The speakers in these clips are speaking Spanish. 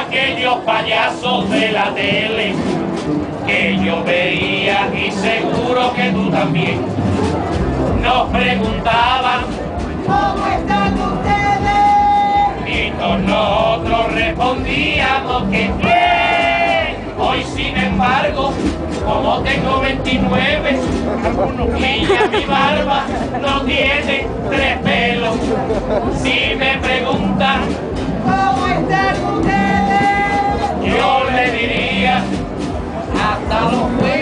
Aquellos payasos de la tele que yo veía y seguro que tú también nos preguntaban ¿Cómo están ustedes? y nosotros respondíamos que 29 y ya mi barba no tiene tres pelos, si me preguntan ¿Cómo están ustedes? yo le diría hasta los huevos.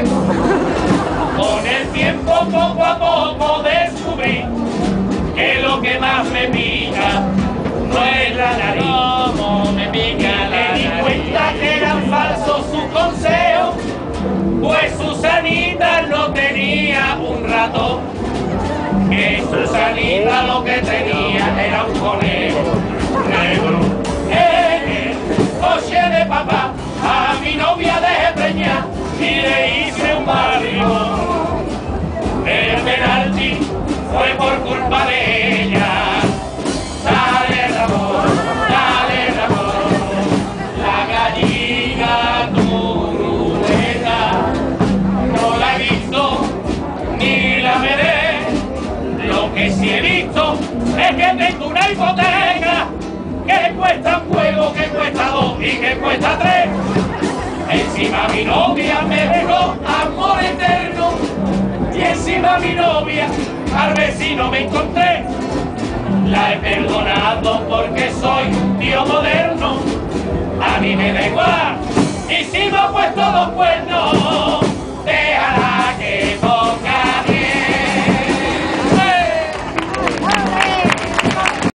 Ratón. Que Susanita lo que tenía era un conejo negro. En el coche de papá a mi novia dejé preñar y le hice un barrio. El penalti fue por culpa de tengo una hipoteca que cuesta un juego, que cuesta dos y que cuesta tres. Encima mi novia me dejó amor eterno y encima mi novia al vecino me encontré. La he perdonado porque soy tío moderno.